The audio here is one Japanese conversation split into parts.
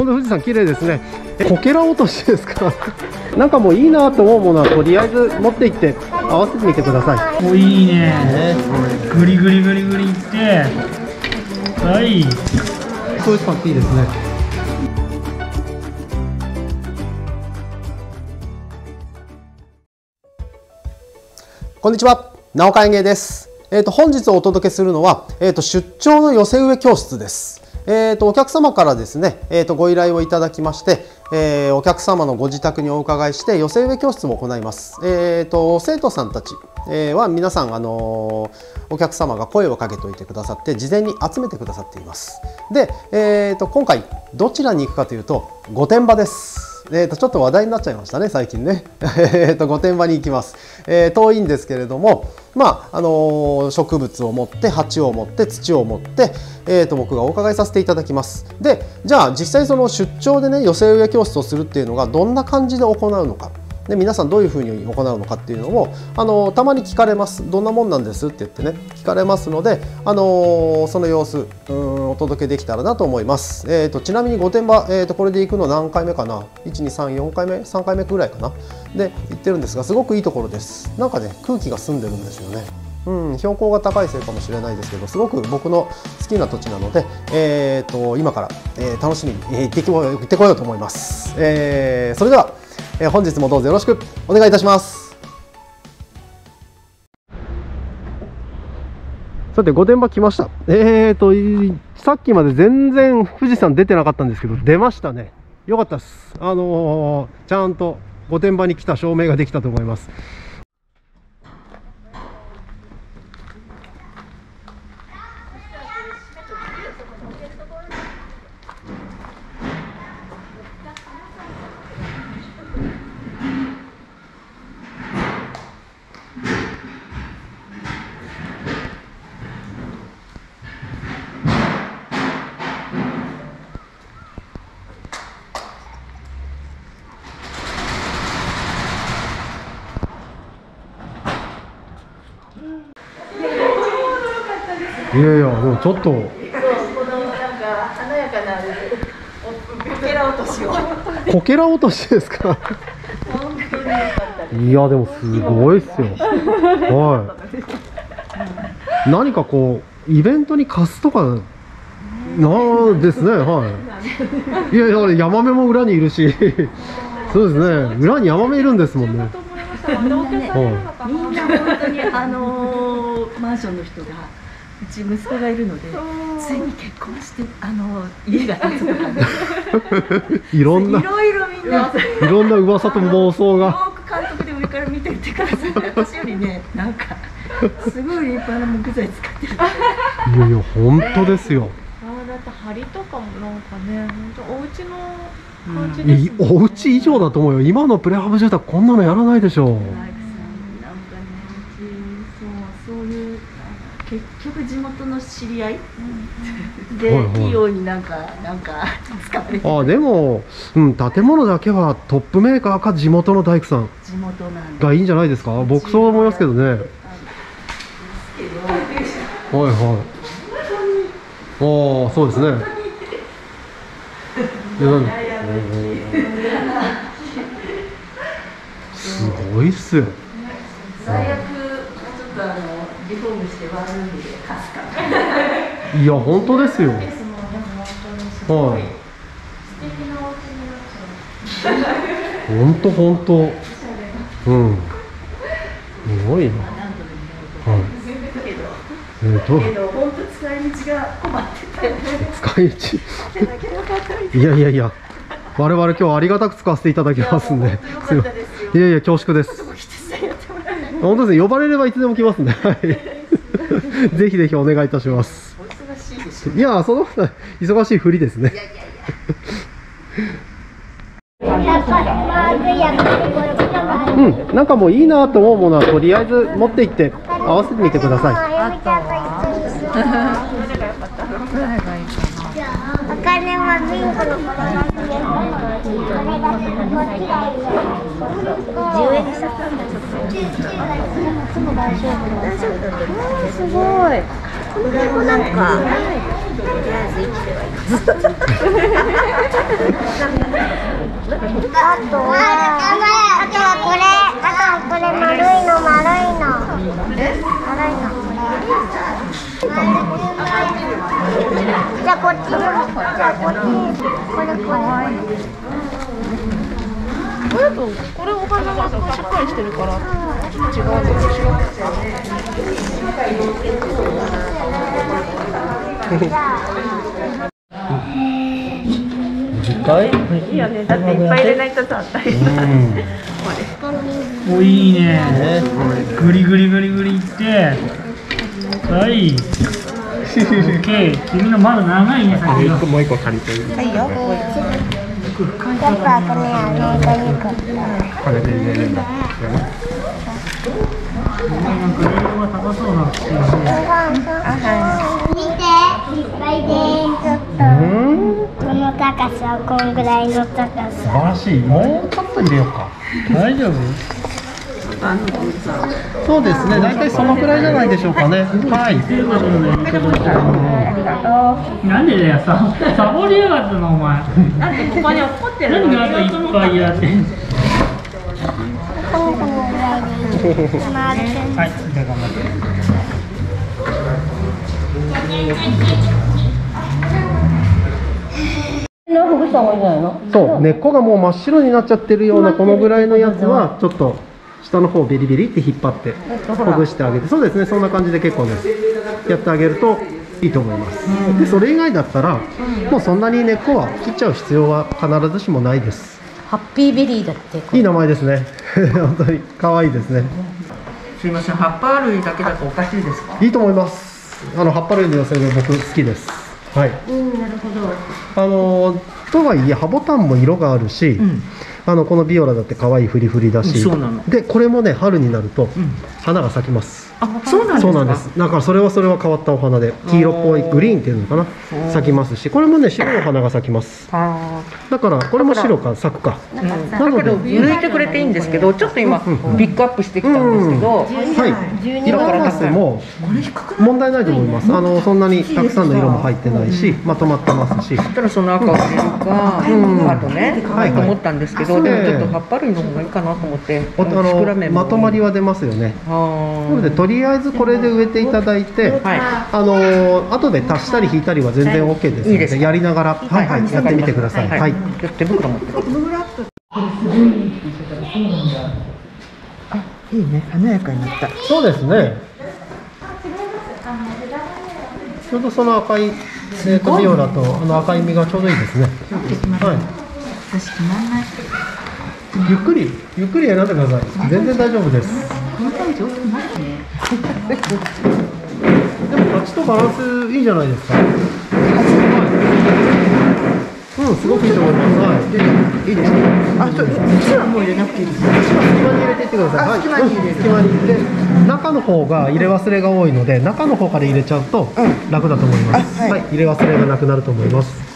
本当富士山綺麗ですね。こけら落としですか？なんかもういいなと思うものはとりあえず持って行って合わせてみてください。おいいね。グリグリグリグリいって。はい。そういういいですね。こんにちは、直岡園芸です。えっ、と本日お届けするのはえっ、と出張の寄せ植え教室です。えー、とお客様からですね、えー、とご依頼をいただきまして、えーお客様のご自宅にお伺いして寄せ植え教室も行います。えっ、と生徒さんたち、は皆さんあのーお客様が声をかけておいてくださって事前に集めてくださっています。で、えっ、と今回どちらに行くかというと御殿場です。えー、とちょっと話題になっちゃいましたね、最近ね。えっと御殿場に行きます、えー遠いんですけれども、まああのー植物を持って、鉢を持って、土を持って、えー、と僕がお伺いさせていただきます。で、じゃあ実際その出張でね、寄せ植え教室をするっていうのがどんな感じで行うのか。で皆さんどういうふうに行うのかっていうのもあのたまに聞かれます。どんなもんなんですって言ってね聞かれますのであのその様子うんお届けできたらなと思います、えー、とちなみに御殿場、えー、とこれで行くの何回目かな？1234回目？3回目ぐらいかな？で行ってるんですがすごくいいところです。なんかね空気が澄んでるんですよね。うん、標高が高いせいかもしれないですけどすごく僕の好きな土地なので、えー、と今から、えー楽しみに、えー行ってきこ行ってこようと思います、えーそれでは、えー本日もどうぞよろしくお願いいたします。さて御殿場来ました。えーとさっきまで全然富士山出てなかったんですけど出ましたね。よかったです。あのーちゃんと御殿場に来た証明ができたと思います。いやいやもうちょっと。このなんか華やかなこけら落としを。こけら落としですか？いやでもすごいっすよ。はい。何かこうイベントに貸すとかなんですね。はい。いやいやヤマメも裏にいるし。そうですね。裏にヤマメいるんですもんね。みんな本当にあのーマンションの人がうち息子がいるのでついに結婚してあの家が建つとかね いろんないろいろみんな。いろんな噂と妄想が。よく監督で上から見てってくださって私よりねなんかすごい立派な木材使ってる。いやいや本当ですよ。あーだって梁とかもなんかね本当お家の感じですいお家以上だと思うよ。今のプレハブ住宅こんなのやらないでしょ。うちそうそういう結局地元の知り合い、で、はいはい。いいようになんかなんか使われてあでも、うん、建物だけはトップメーカーか地元の大工さん地元なんでがいいんじゃないですか？僕そう思いますけどね。はいはい。ああそうですね。すごいっすよ。最悪ちょっとあのリフォームしてワンルームでいや本当ですよ。ですもんでも本当にすごはい。い素敵なお家になっちゃう本当本当。うん。すごいな。はい。えーと。けど本当使い道が困ってて。使い道。いやいやいや。我々今日はありがたく使わせていただきますんで。いやいや恐縮です。本当ですね呼ばれればいつでも来ますんで、はい、ぜひぜひお願いいたします。お忙しいでしょ。いやその忙しいふりですね。うんなんかもういいなと思うものはとりあえず持って行って合わせてみてください。お金はビンゴのこれが10円にしすごいこの辺もなんかとりあとはあとはこれ。あとはこれ。丸いの丸いの丸いのじゃあこっちもじゃあこっちこれ。これ。これとこれお花がしっかりしてるからちょっと違うのでしょはいいいよねだっていっぱい入れないとさ大変おいいねグリグリグリグリいってはいオッケー君のまだ長いね先がもう一個借りてやこれあのがよかったこれで入れるん。だなんかレールが高そうなっていうね見ていっぱいですちょっとこの高さはこんぐらいの高さ。素晴らしい。もうちょっと入れようか。大丈夫？そうですね。大体そのくらいじゃないでしょうかね。はい。うなんでだよさサボりやがったなお前だってここに落ってる。何がいっぱいやってはいじゃあ頑張ってそう。根っこがもう真っ白になっちゃってるようなこのぐらいのやつはちょっと下の方をベリベリって引っ張ってほぐしてあげて。そうですね。そんな感じで結構です。やってあげるといいと思います。でそれ以外だったらもうそんなに根っこは切っちゃう必要は必ずしもないです。ハッピーベリーだっていい名前ですね。本当に。可愛いですね。すいません、葉っぱ類だけだとおかしいですか？いいと思います。あの葉っぱ類の寄せ植え僕好きです。はい。あのとはいえ葉ボタンも色があるし、んあのこのビオラだって可愛いフリフリだし。でこれもね春になると花が咲きます、あ、そうなんですか？そうなんです。だからそれはそれは変わったお花で黄色っぽいグリーンっていうのかな？咲きますしこれもね白いお花が咲きます。あだからこれも白か。咲くかだけど抜いてくれていいんですけど、ちょっと今ピックアップしてきたんですけど、はい。色合わせも問題ないと思います。あのそんなにたくさんの色も入ってないしまとまってますし。そしたらその赤を入れるか、ん。あとね、はいはい。と思ったんですけど、ええでもちょっと葉っぱ類の方がいいかなと思って、おあのまとまりは出ますよね。あなーのでとりあえずこれで植えていただいて、はいあのー後で足したり引いたりは全然 OK ですので、すか？やりながら、はいはい、やってみてください。はい、手袋持って。あ、いいね、華やかになった。そうですね。ちょうどその赤い、えー、とビオラとあの赤い実がちょうどいいですね。はい？ゆっくりゆっくり選んでください。全然大丈夫です。でも形とバランスいいじゃないですか。はい。うん、すごくいいと思います。はい。いいですか。あ、そう、実はもう入れなくていいです。隙間に入れていってください。はい、隙間に入れる隙間に入れて、中の方が入れ忘れが多いので、中の方から入れちゃうと楽だと思います。あはいはい、入れ忘れがなくなると思います。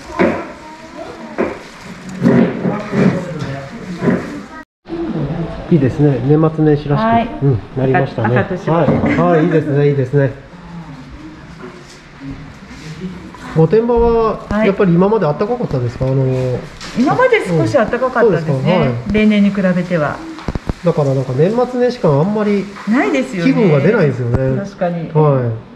いいですね。年末年始らしく、はい。うん、なりましたね。はい、はい、いいですね、いいですね。御殿場ははい。やっぱり今まで暖かかったですか、あの今まで少し暖かかったですそうですか。ね、は例年に比べては。だからなんか年末年始感あんまりないですよね。気分が出ないですよね。確かに。はい。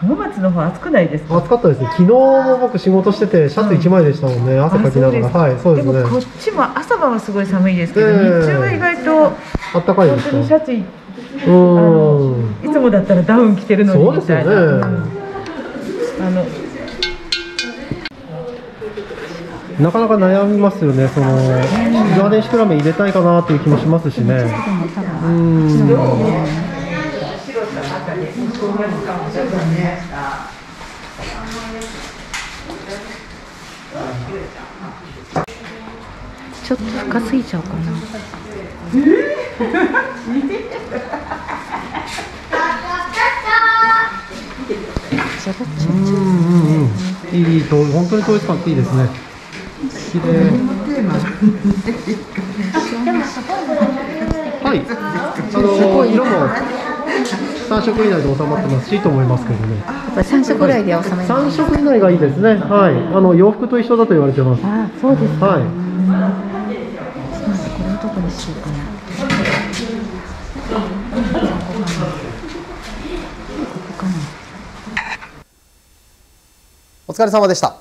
浜松の方暑くないですか？暑かったですね。昨日も僕仕事しててシャツ一枚でしたもんね。汗かきながら。あはい、そうですね。もこっちも朝晩はすごい寒いですけど、ええ日中は意外とあったかいですか。本当にシャツいいうん。いつもだったらダウン着てるのにそうですよみたいな、うんね。あのなかなか悩みますよね。そのガーデンシクラメン入れたいかなという気もしますしね。うん。ちょっと深すぎちゃうかなうんうんうん。いいと本当に統一感っていいですね。綺麗。はい。あの色も3食以内で収まってますしと思いますけどねやっぱり三食ぐらいで収める。3食以内がいいですねはいあの洋服と一緒だと言われてますああ、そうですか。はいそうなんだこれをどこにしようかな。ここかな。お疲れ様でした。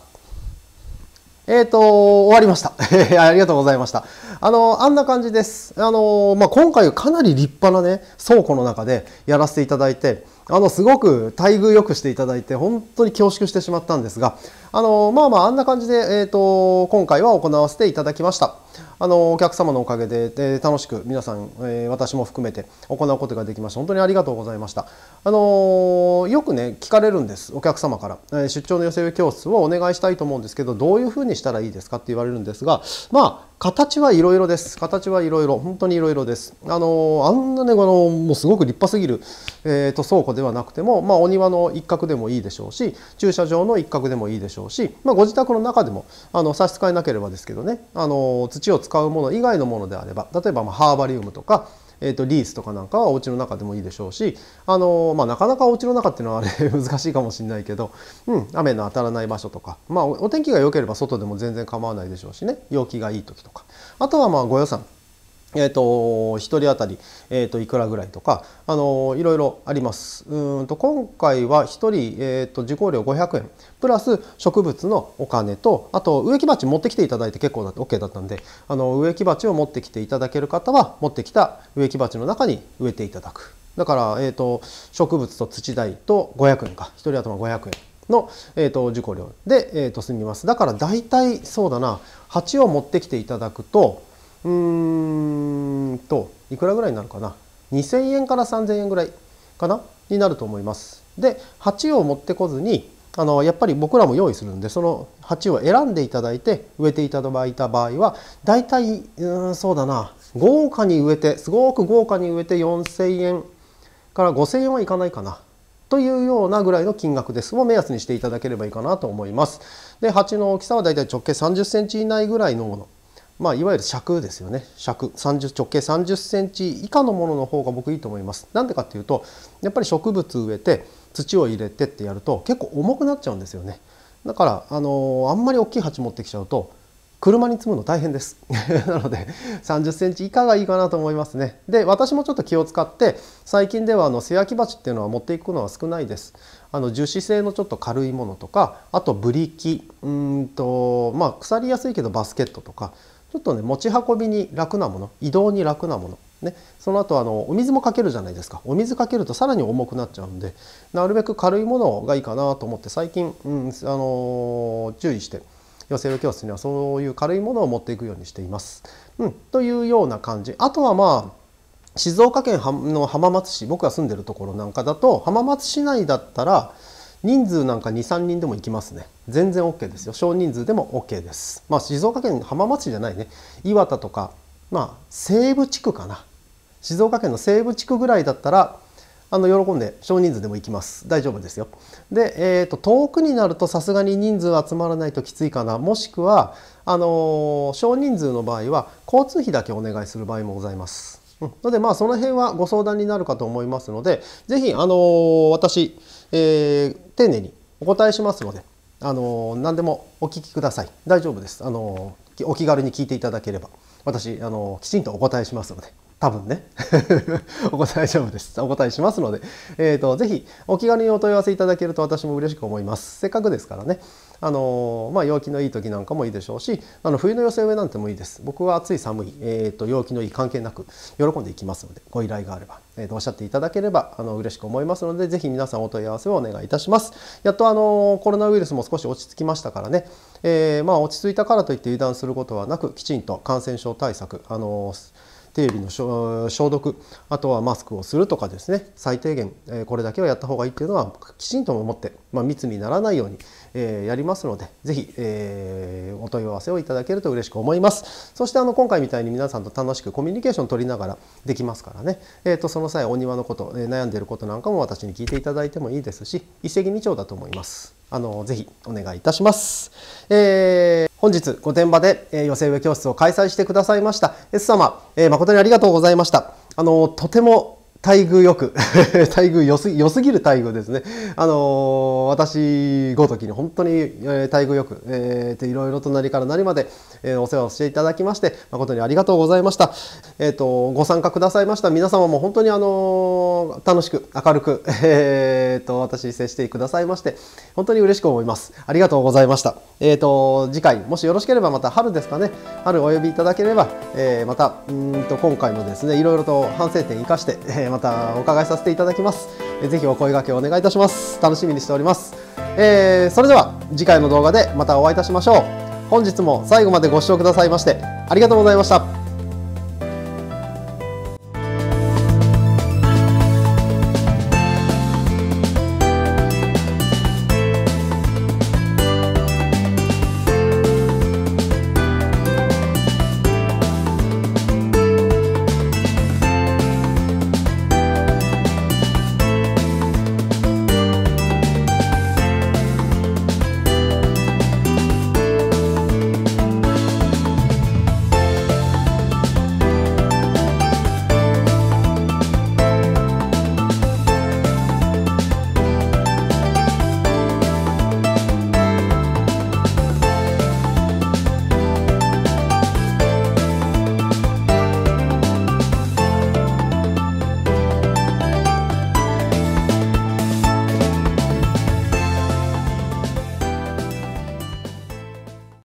えっ、と、終わりました。ありがとうございました。あの、あんな感じです。あの、まあ、今回かなり立派なね、倉庫の中でやらせていただいて、あの、すごく待遇よくしていただいて、本当に恐縮してしまったんですが、あの、まあまあ、あんな感じで、えっ、と、今回は行わせていただきました。あの、お客様のおかげで、で楽しく皆さん、えー私も含めて行うことができました。本当にありがとうございました。あの、よくね、聞かれるんです。お客様から。え出張の寄せ植え教室をお願いしたいと思うんですけど、どういうふうにしたらいいですかって言われるんですが、まあ、形はいろいろです。形はいろいろ、本当にいろいろです。あの、あんなね、あの、もうすごく立派すぎる、えーと、倉庫ではなくても、まあ、お庭の一角でもいいでしょうし、駐車場の一角でもいいでしょうし、まあ、ご自宅の中でも、あの、差し支えなければですけどね、あの、土を使うもの以外のものであれば、例えば、まあ、ハーバリウムとか、えー、とリースとかなんかはお家の中でもいいでしょうしあの、まあ、なかなかお家の中っていうのはあれ 難しいかもしれないけど、うん、雨の当たらない場所とか、まあ、お天気が良ければ外でも全然構わないでしょうしね陽気がいい時とか。あとはまあご予算。えー、と1人当たり、えー、といくらぐらいとか、あのいろいろあります。うんと今回は1人、えー、と受講料500円。プラス植物のお金とあと植木鉢持ってきていただいて結構だって OK だったんであの植木鉢を持ってきていただける方は持ってきた植木鉢の中に植えていただく。だから、えー、と植物と土代と500円か。1人頭500円の、えー、と受講料で、えー、と済みます。だから大体そうだな。鉢を持ってきていただくとうーんといくらぐらいになるかな？2000円から3000円ぐらいかな？になると思います。で鉢を持ってこずにあのやっぱり僕らも用意するんでその鉢を選んでいただいて植えていただいた場合は大体うんそうだな。豪華に植えてすごく豪華に植えて4000円から5000円はいかないかな。というようなぐらいの金額です。を目安にしていただければいいかなと思います。で鉢の大きさはだいたい直径30センチ以内ぐらいのもの。まあ、いわゆる尺ですよね尺30直径30センチ以下のものの方が僕いいと思います。なんでかっていうとやっぱり植物植えて土を入れてってやると結構重くなっちゃうんですよね。だからあのあんまり大きい鉢持ってきちゃうと車に積むの大変です。なので30センチ以下がいいかなと思いますね。で私もちょっと気を使って最近ではあの素焼き鉢っていうのは持っていくのは少ないです。あの樹脂製のちょっと軽いものとかあとブリキうんとまあ腐りやすいけどバスケットとかちょっとね持ち運びに楽なもの移動に楽なものね、その後あのお水もかけるじゃないですか。お水かけるとさらに重くなっちゃうんでなるべく軽いものがいいかなと思って最近、うん、あの注意して寄せ植え教室にはそういう軽いものを持っていくようにしています。うん、というような感じ。あとはまあ静岡県の浜松市僕が住んでるところなんかだと浜松市内だったら人数なんか23人でも行きますね。全然 OK ですよ。少人数でも OK です。まあ静岡県浜松市じゃないね。岩田とかまあ西部地区かな。静岡県の西部地区ぐらいだったらあの喜んで少人数でも行きます。大丈夫ですよ。で、えーと、遠くになるとさすがに人数集まらないときついかな。もしくはあの少人数の場合は交通費だけお願いする場合もございます。のでまあその辺はご相談になるかと思いますので是非あの私、えー丁寧にお答えしますのであの何でもお聞きください。大丈夫です。あのお気軽に聞いていただければ私あのきちんとお答えしますので。多分ね。お答え大丈夫です。お答えしますので、えーと、ぜひお気軽にお問い合わせいただけると私も嬉しく思います。せっかくですからね。あのまあ陽気のいい時なんかもいいでしょうしあの冬の寄せ植えなんてもいいです。僕は暑い寒い、えーと、陽気のいい関係なく喜んでいきますのでご依頼があれば、えーとおっしゃっていただければあの嬉しく思いますのでぜひ皆さんお問い合わせをお願いいたします。やっとあのコロナウイルスも少し落ち着きましたからね、えー、まあ落ち着いたからといって油断することはなくきちんと感染症対策あの手指の消毒あとはマスクをするとかですね最低限これだけはやった方がいいっていうのはきちんと思って、まあ、密にならないようにやりますので是非お問い合わせをいただけると嬉しく思います。そしてあの今回みたいに皆さんと楽しくコミュニケーション取りながらできますからね、えー、とその際お庭のこと悩んでることなんかも私に聞いていただいてもいいですし一石二鳥だと思います。あのぜひお願いいたします、えー、本日御殿場で、えー、寄せ植え教室を開催してくださいました。S 様、えー、誠にありがとうございました。あのとても待遇よく 待遇良す良すぎる待遇ですね。あのー私ごときに本当に、えー待遇よく、えーいろいろと何から何まで、えーお世話をしていただきまして誠にありがとうございました。えっ、とご参加くださいました皆様も本当にあのー楽しく明るく、えーと私接してくださいまして本当に嬉しく思います。ありがとうございました。えっ、と次回もしよろしければまた春ですかね春お呼びいただければ、えーまたうんと今回もですねいろいろと反省点生かして、えーまたお伺いさせていただきます。えーぜひお声掛けお願いいたします。楽しみにしております。えーそれでは次回の動画でまたお会いいたしましょう。本日も最後までご視聴くださいましてありがとうございました。